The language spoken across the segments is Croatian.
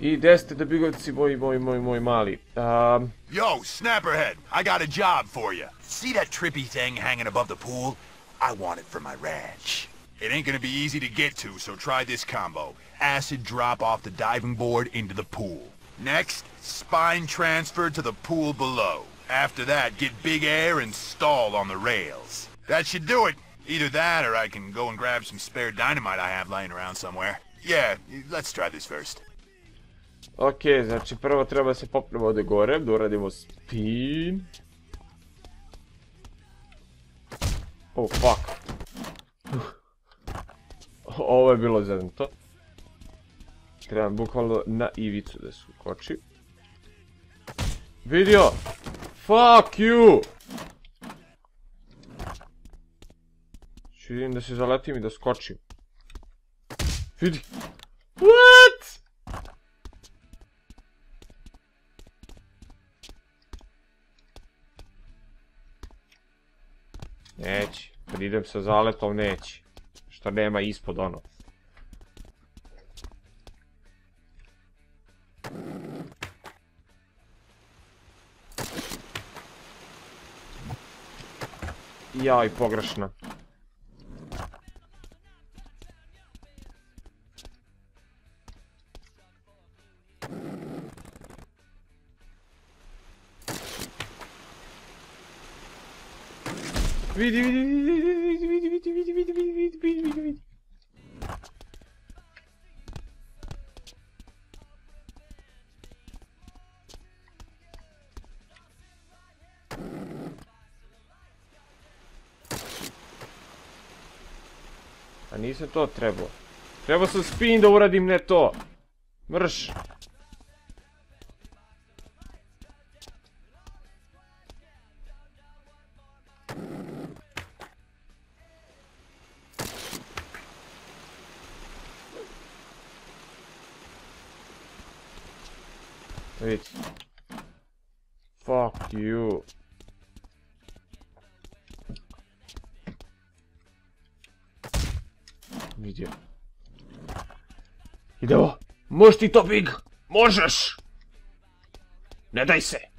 I gdje ste da bigovci moji, moji, moji, moji mali? Um, Yo, Snapperhead, I got a job for you. See that trippy thing hanging above the pool? I want it for my ranch. It ain't gonna be easy to get to, so try this combo. Acid drop off the diving board into the pool. Next, spine transfer to the pool below. After that, get big air and stall on the rails. That should do it. Either that or I can go and grab some spare dynamite I have lying around somewhere. Yeah, let's try this first. Ok, znači prvo treba se popnemo ovdje gore, da uradimo spin. Oh fuck. Ovo je bilo zeznuto. Trebam bukvalno na ivicu da se ukoči. Vidio! Fuck you! Ću vidim da se zaletim i da skočim. Vidi! Neće. Kad idem sa zaletom neće. Što nema ispod ono. Jaj, pogrešno. vidi, vidi, vidi, vidi, vidi, vidi, vidi, vidi, vidi, vidi, vidi. A nisam to trebao. Trebao sam spin da uradim ne to. Mrš. Vidi. Fuck you. Vidio. Idemo. Možeš ti to, Big. Možeš. Ne daj se.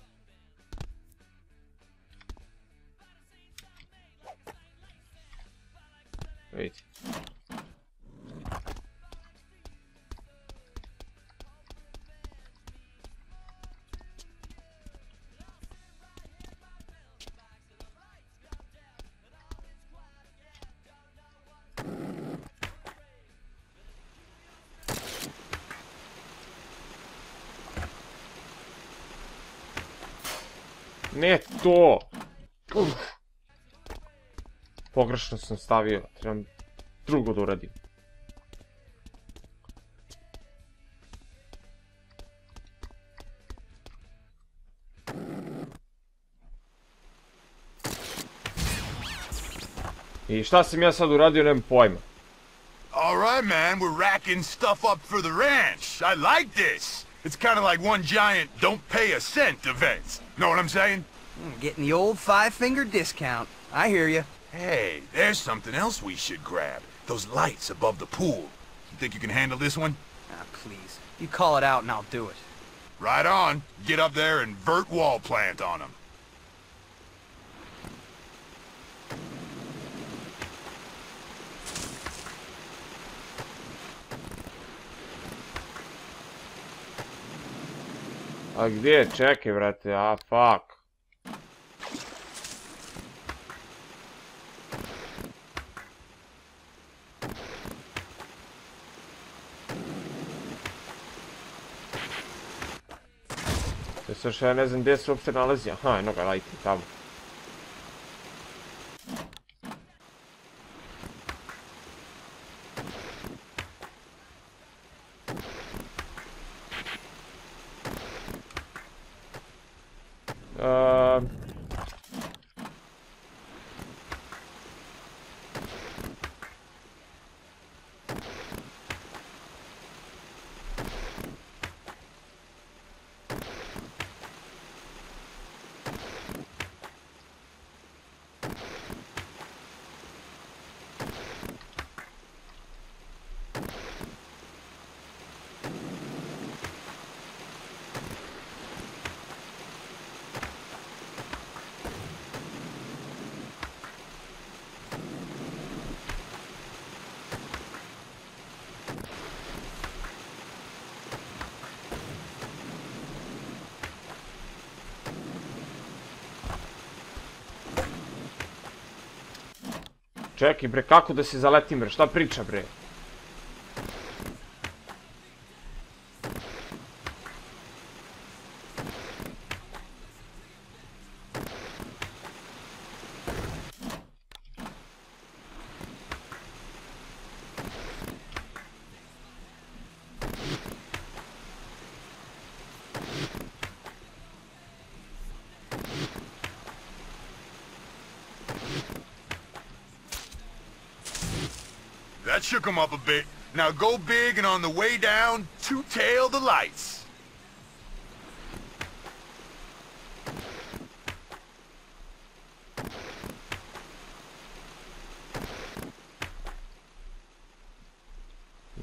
Pogrešno sam stavio, trebam drugo da uradim. I šta sam ja sad uradio, nemam pojma. All right, man, we're racking stuff up for the ranch. I like this. It's kind of like one giant don't pay a cent event. Know what I'm saying? Mm, Getting the old five-finger discount. I hear you. Hey, there's something else we should grab. Those lights above the pool. You think you can handle this one? Ah, please. You call it out and I'll do it. Right on. Get up there and vert wall plant on them. A gdje je? Čekaj, brate, a fuck. Što ja ne znam gdje se uopšte nalazi. Aha, eno ga, lajti tamo. Čekaj bre, kako da se zaletim bre, šta priča bre? Shook him up a bit. Now go big and on the way down, two-tail the lights.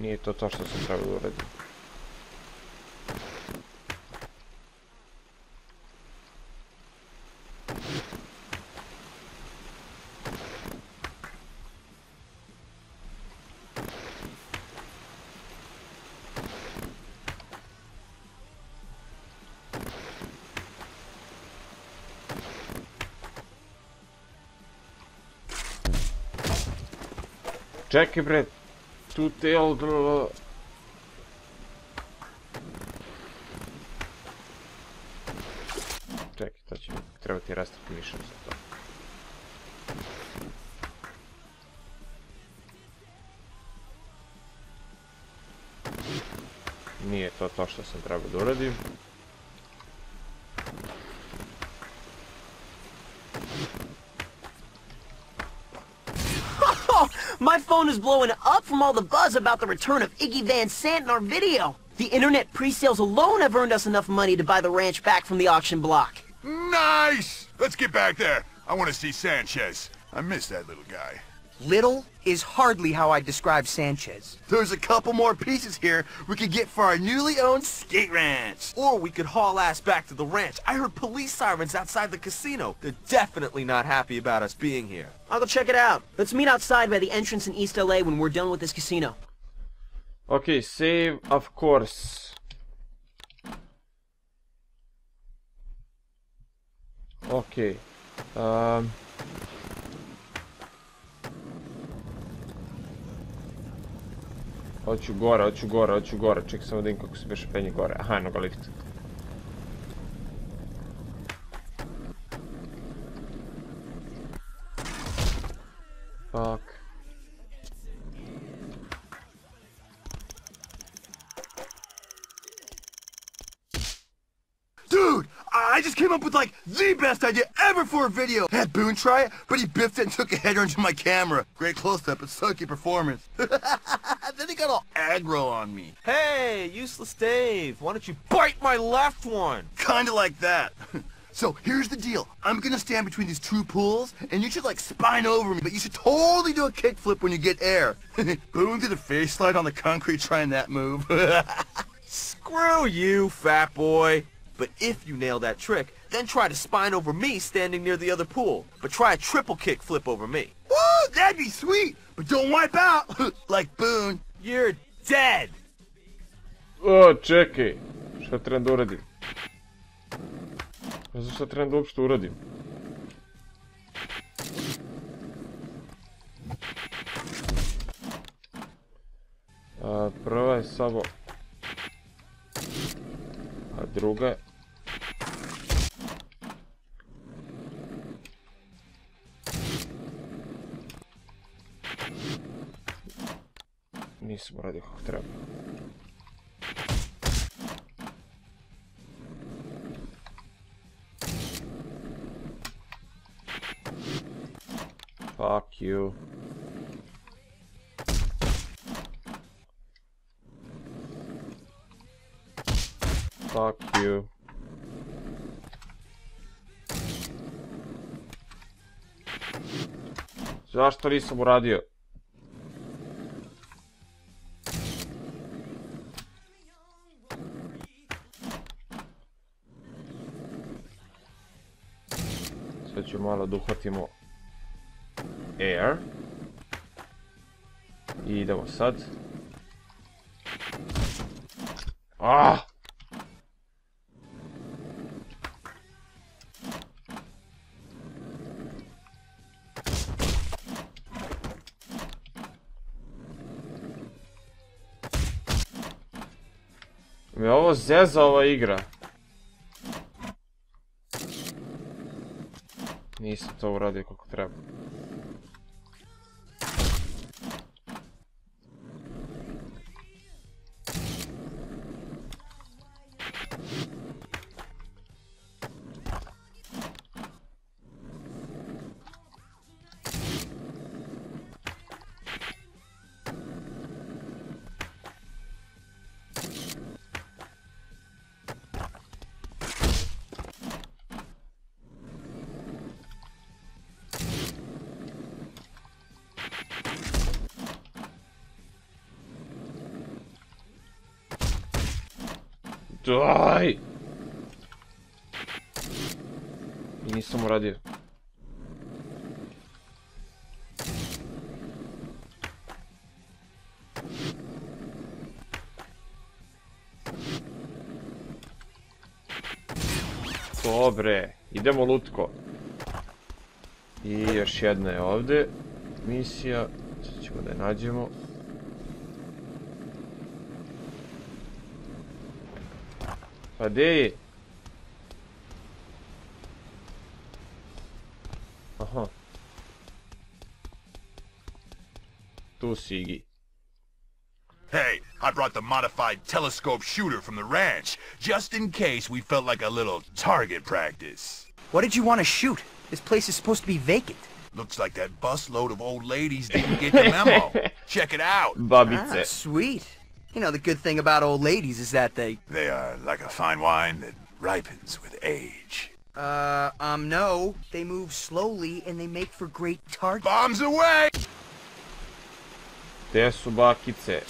Nije to to sam trebao da Čekaj bre, tu odro... Čekaj, to će trebati restart mission za to. Nije to to što sam trebao da uradim. Phone is blowing up from all the buzz about the return of Iggy Van Sant in our video. The internet pre-sales alone have earned us enough money to buy the ranch back from the auction block. Nice! Let's get back there. I want to see Sanchez. I miss that little guy. Little is hardly how I describe Sanchez. There's a couple more pieces here we could get for our newly owned skate ranch. Or we could haul ass back to the ranch. I heard police sirens outside the casino. They're definitely not happy about us being here. I'll go check it out. Let's meet outside by the entrance in East LA when we're done with this casino. Ok, save of course. Ok. Um, hoću gore, hoću gore, hoću gore. Ček samo da vidim kako se beše penje gore. Aha, eno ga lift. Fuck. Dude, I just came up with like the best idea ever for a video. Had Boone try it, but he biffed it and took a header into my camera. Great close-up and sucky performance. then he got all aggro on me. Hey, useless Dave, why don't you bite my left one? Kinda like that. So here's the deal. I'm gonna stand between these two pools, and you should like spine over me, but you should totally do a kickflip when you get air. Boone did a face slide on the concrete trying that move. Screw you, fat boy. But if you nail that trick, then try to spine over me standing near the other pool. But try a triple kick flip over me. Woo, that'd be sweet, but don't wipe out like Boone. You're dead. O, čekaj. Šta trebam da uradim? Ne znam šta trebam da uopšte uradim. Prva je samo... A druga je... Nisam uradio kako treba. Fuck you. Fuck you. Zašto nisam uradio? da uhvatimo air. I idemo sad. Ah! Me ovo zeza ova igra. Nisam to uradio kako treba. Dobre, idemo lutko. I još jedna je ovdje. Misija, sad ćemo da je nađemo. Pa gdje je? Aha. Tu si Iggy. Modified telescope shooter from the ranch, just in case we felt like a little target practice. What did you want to shoot? This place is supposed to be vacant. Looks like that busload of old ladies didn't get the memo. Check it out. Ah, Babice. sweet. You know, the good thing about old ladies is that they... They are like a fine wine that ripens with age. Uh, um, no. They move slowly and they make for great targets. Bombs away! Gdje su bakice?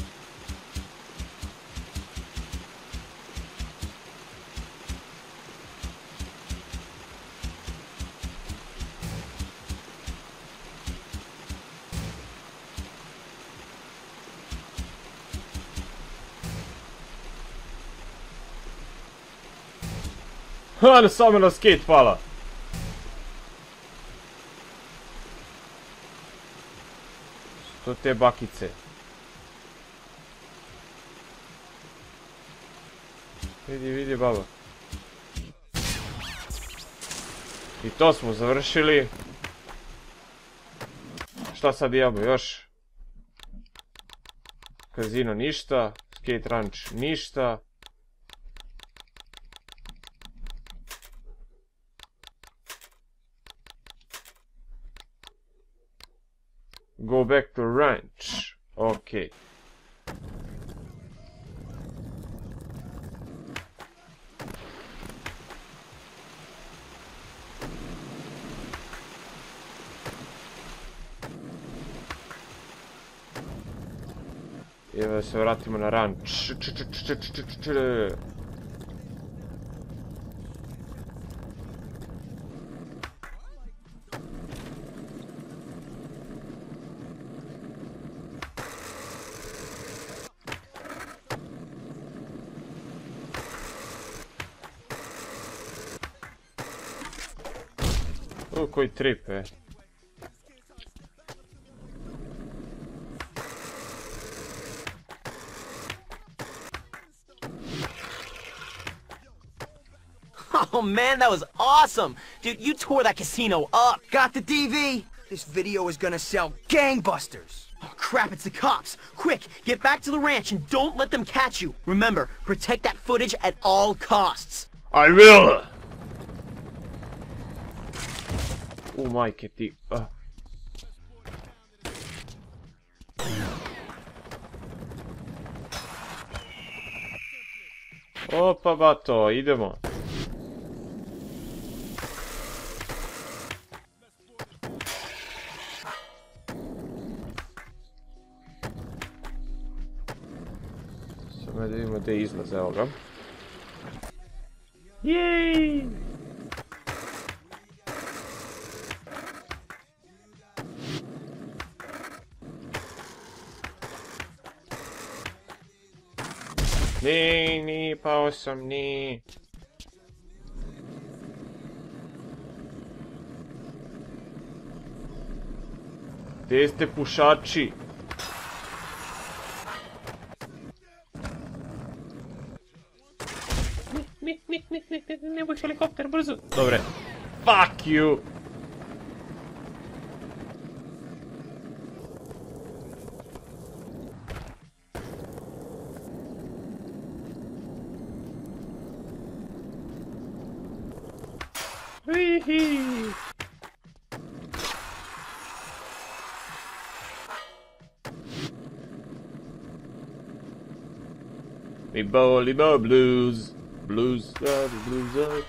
Ha, ne samo na skate pala. Što te bakice? Vidi, vidi baba. I to smo završili. Šta sad imamo još? Kazino ništa, skate ranch ništa. Go back to ranch. Ok. I da se vratimo na ranč. Č, č, č, č, č, č, č, č. Koji trip, e. Oh man, that was awesome! Dude, you tore that casino up! Got the DV? This video is gonna sell gangbusters. Oh crap, it's the cops! Quick, get back to the ranch and don't let them catch you! Remember, protect that footage at all costs! I will! U majke ti... ah. Opa bato, idemo. Samo da vidimo gdje je izlaz, evo ga. Ni, ni, pa osem, ni. Te ste pušači. Mik, mik, mik, mik, mik, ne bo helikopter, brzo. Dobre. Fuck you. Me bowly bow blues. Blues, uh, blues, uh.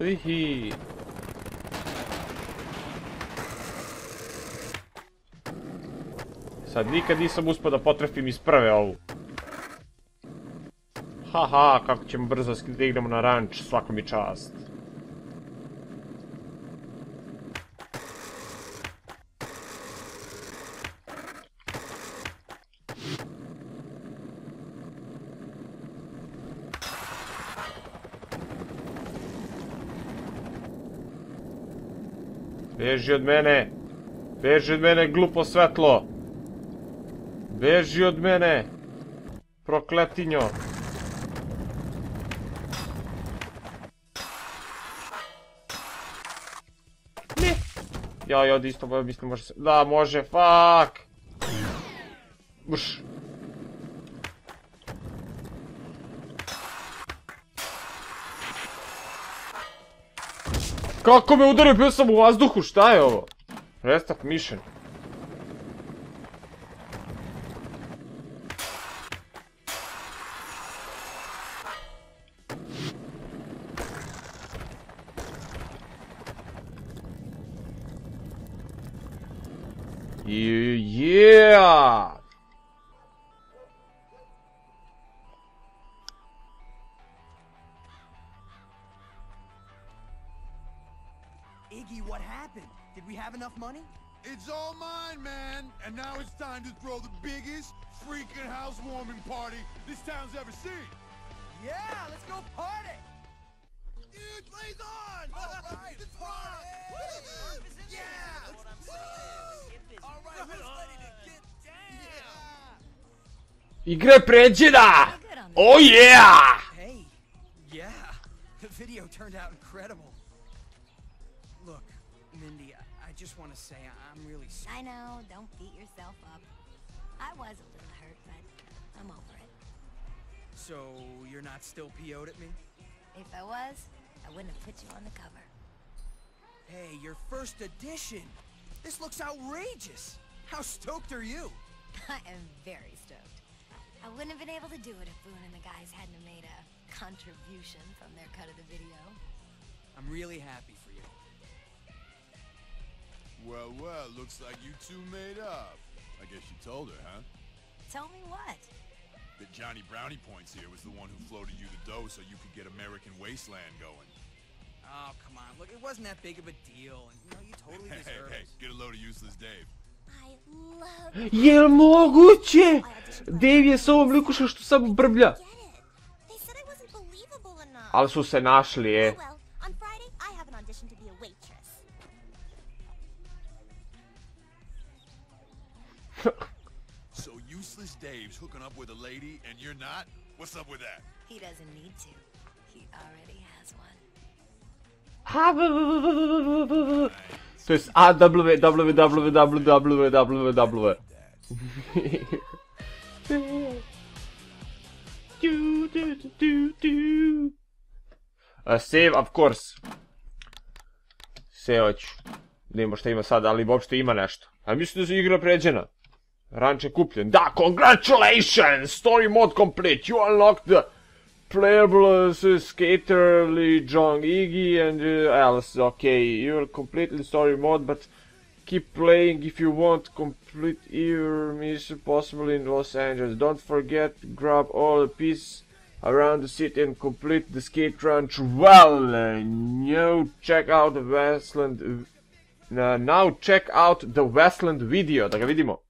Wihi. Sad nikad nisam uspio da potrefim iz prve ovu. Haha, kako ćemo brzo stignemo na ranč, svaka mi čast. Beži od mene! Beži od mene, glupo svetlo! Beži od mene! Prokletinjo! Ne! Ja, ja, isto mislim može se... Da, može, fuck! Uš! Kako me udario, bio sam u vazduhu, šta je ovo? Restart mission. Yeah! Money? It's all mine, man. And now it's time to throw the biggest freaking housewarming party this town's ever seen. Yeah, let's go party! Dude, blaze on! All right, let's party! Yeah! All right, who's ready to get down? Igre pređena! Oh yeah! Hey, yeah, the video turned out I know, don't beat yourself up. I was a little hurt, but I'm over it. So, you're not still PO'd at me? If I was, I wouldn't have put you on the cover. Hey, your first edition! This looks outrageous! How stoked are you? I am very stoked. I wouldn't have been able to do it if Boone and the guys hadn't made a contribution from their cut of the video. I'm really happy. Well, well, looks like you two made up. I guess you told her, huh? Tell me what? That Johnny Brownie Points here was the one who floated you the dough so you could get American Wasteland going. Oh, come on. Look, it wasn't that big of a deal, and you know, you totally Hey, hey, deserve hey, it. get a load of useless Dave. I love Jel moguće? Dave je s ovom likušom što samo brblja. get it. They said I wasn't believable enough. Ali su se našli, e. hooking up with a lady and you're not? What's up with that? He doesn't need to. He already has one. To jest AW, W, W, W, W, W, W. Du, du, du, du, du. Uh, save, of course. Save hoću. Da imamo šta ima sad, ali uopšte ima nešto. A mislim da je igra pređena. Ranč je kupljen. Da, congratulations! Story mode complete. You unlocked the playable uh, skater Lee Jong Iggy and uh, else. Okay, you're completely story mode, but keep playing if you want complete your mission possible in Los Angeles. Don't forget grab all the pieces around the city and complete the skate ranch well. Uh, now check out the Westland. Uh, now check out the Westland video. Da ga vidimo.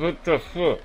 What the fuck?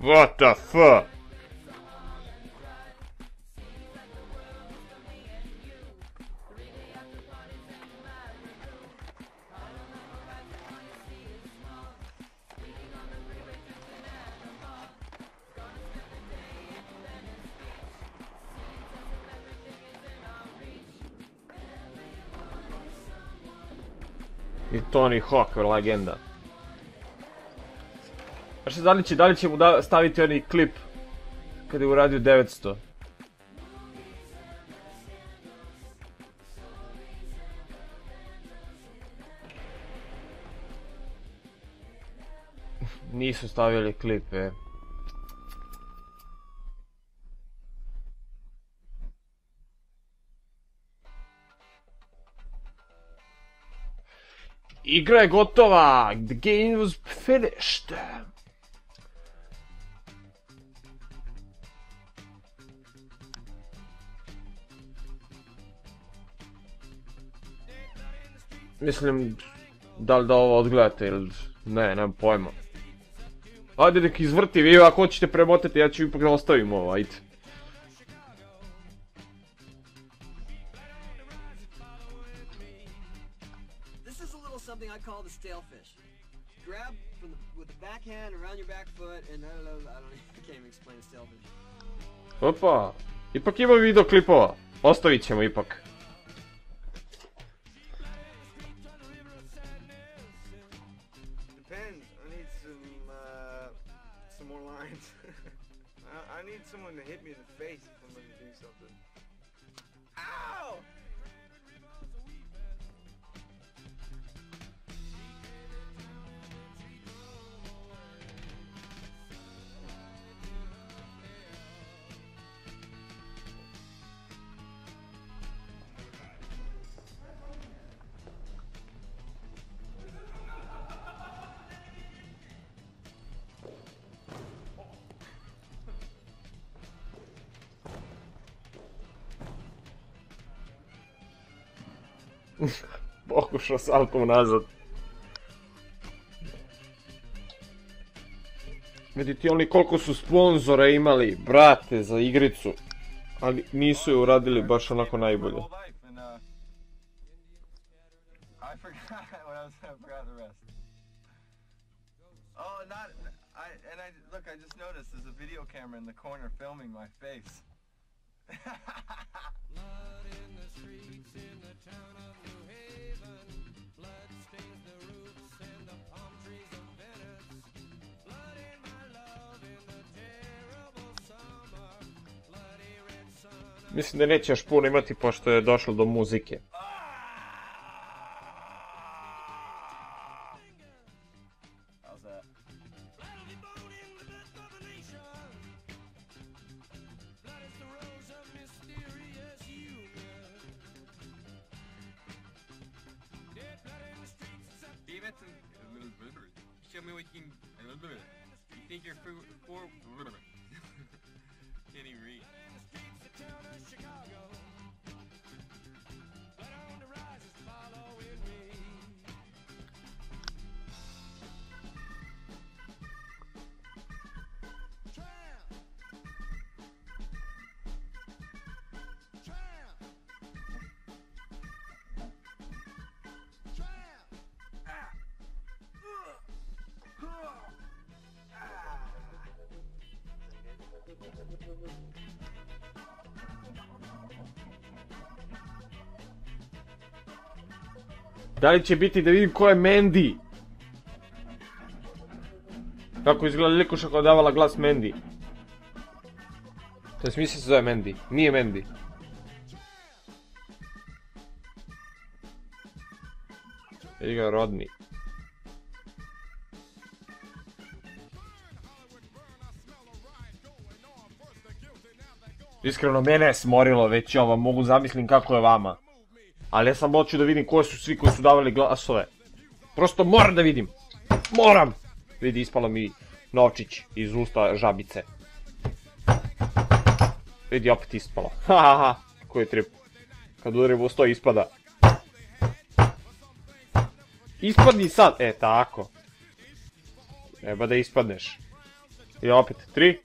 What the fuck? I Tony Hawk, legenda. Šta da li će, da li će mu staviti onaj klip kada je uradio 900? Nisu stavili klip, e. Igra je gotova! The game was finished! Mislim, da li da ovo odgledate ili ne, nemam pojma. Ajde nek izvrti, vi ako hoćete premotati, ja ću ipak da ostavim ovo, ajde. This is a little something I call the stale fish. Grab from the, with the backhand around your back foot, and I don't know, I don't I can't even explain stale fish. Opa, ipak ima video klipova. Ostavit ćemo ipak. I, need someone to hit me in the face if I'm gonna do something. Pokušao saltom nazad. Vidite oni koliko su sponzora imali, brate, za igricu. Ali nisu je uradili baš onako najbolje. Whole life and, I forgot what I was. I forgot the rest. Not. I and I look. I just noticed there's a video camera in the corner filming my face. Mislim da neće još puno imati pošto je došlo do muzike. Da li će biti da vidim ko je Mandy? Kako izgleda likuša koja davala glas Mandy? To je smisli se zove Mandy. Nije Mandy. Vidi ga rodni. Iskreno, mene je smorilo već ovo, mogu zamislim kako je vama. Ali ja sam hoću da vidim ko su svi koji su davali glasove. Prosto moram da vidim. Moram! Vidi, ispalo mi novčić iz usta žabice. Vidi, opet ispalo. Ha, ha, ha. Koji trip. Kad udarim u sto, ispada. Ispadni sad! E, tako. Treba da ispadneš. I opet, tri,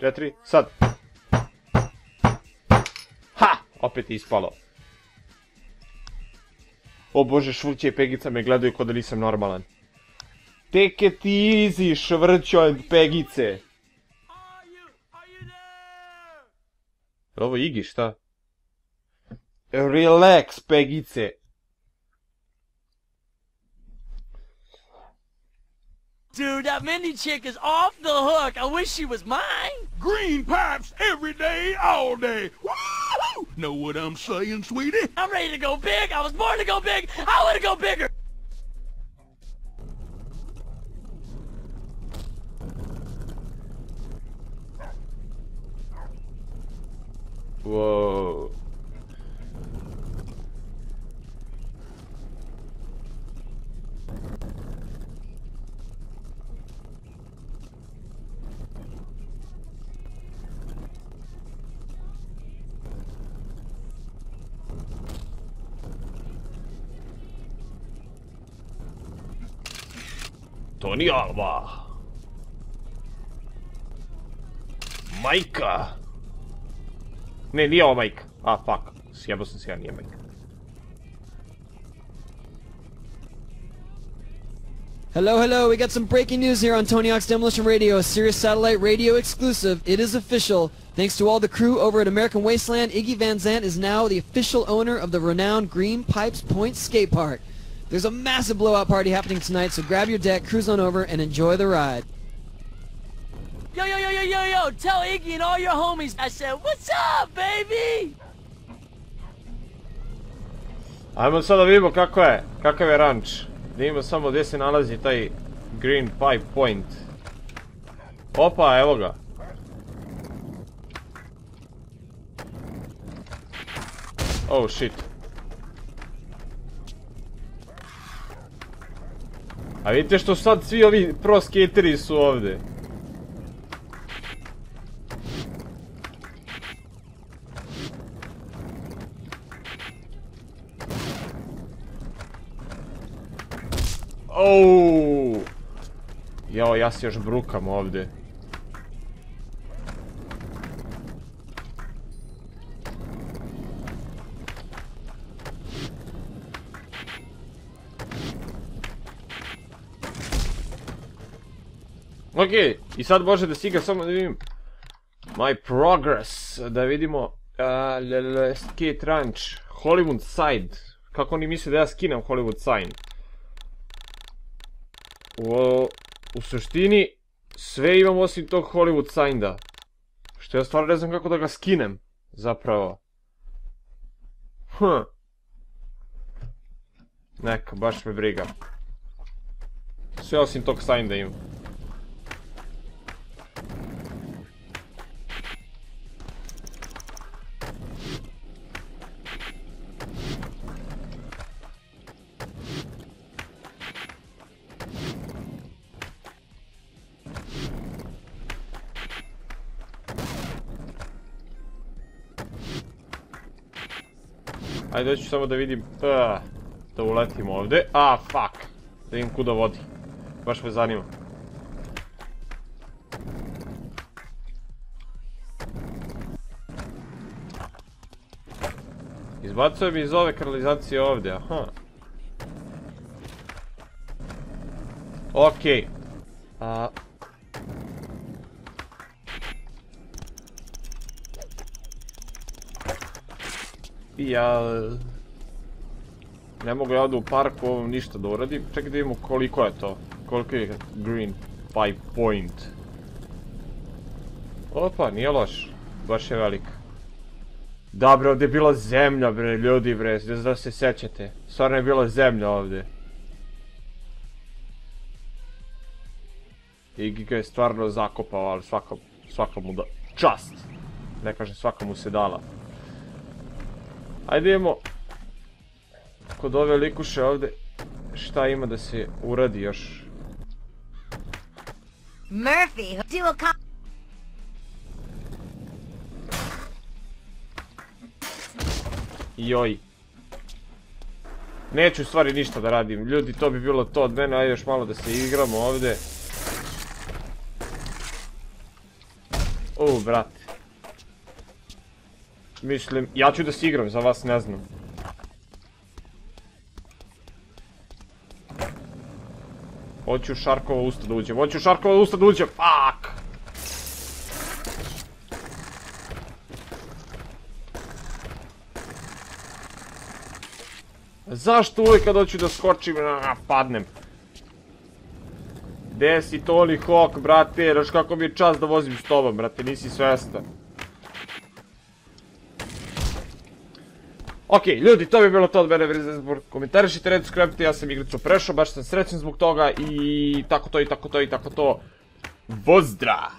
četiri, sad. Ha! Opet ispalo. O bože, Švuće i Pegica me gledaju kod da nisam normalan. Take it easy, švrćo and Pegice. Ovo Igi, šta? Relax, Pegice. Dude, that Mindy chick is off the hook. I wish she was mine. Green pipes every day, all day. Woo! Know what I'm saying, sweetie? I'm ready to go big. I was born to go big. I want to go bigger. Whoa. Tony Alva. Majka. Ne, nije ovo Mike. A, ah, fuck. Sjebao sam Mike. Hello, hello. We got some breaking news here on Tony Hawk's Demolition Radio, a Sirius Satellite Radio exclusive. It is official. Thanks to all the crew over at American Wasteland, Iggy Van Zant is now the official owner of the renowned Green Pipes Point Skate Park. There's a massive blowout party happening tonight, so grab your deck, cruise on over, and enjoy the ride. Yo, yo, yo, yo, yo, yo. Tell Iggy and all your homies I said, what's up, baby? Ajmo sad da vidimo kako je, kakav je ranč. Da vidimo samo gdje se nalazi taj Green Pipe Point. Opa, evo ga. Oh shit. A vidite što sad svi ovi pro skateri su ovdje. Jao, ja se još brukam ovdje. Ok, i sad može da stiga samo da vidim My progress, da vidimo Skate Ranch, Hollywood Side. Kako oni misle da ja skinem Hollywood Sign? U, u suštini sve imam osim tog Hollywood Signa Što ja stvarno ne znam kako da ga skinem Zapravo. Hm Neka, baš me briga. Sve osim tog signa imam Ajde, ću samo da vidim... Ah, da uletim ovdje. A, fuck. Da vidim kuda vodi. Baš me zanima. Izbacuje iz ove kanalizacije ovdje, aha. Okej. A... Ja... Ne mogu ja ovdje u parku ovom ništa da uradim. Čekaj da vidimo koliko je to. Koliko je green five point. Opa, nije loš. Baš je velik. Da bre, ovdje je bila zemlja bre, ljudi bre, da se sećate. Stvarno je bila zemlja ovdje. I Giga je stvarno zakopao, ali svaka, svaka mu da... Čast! Ne kažem svaka mu se dala. Ajde idemo kod ove likuše ovdje šta ima da se uradi još. Murphy, do a Joj. Neću stvari ništa da radim. Ljudi, to bi bilo to od mene, ajde još malo da se igramo ovdje. U, brate. Mislim, ja ću da se igram, za vas ne znam. Hoću u Šarkovo usta da uđem, hoću u Šarkovo usta da uđem, fuck! Zašto uvijek kad hoću da skočim, padnem? Gde si Tony Hawk, brate, znaš kako mi je čas da vozim s tobom, brate, nisi svestan. Ok, ljudi, to bi bilo to od mene, Vrizensburg. Komentarišite, red, skrepite, ja sam igricu prešao, baš sam srećan zbog toga i tako to i tako to i tako to. Pozdrav!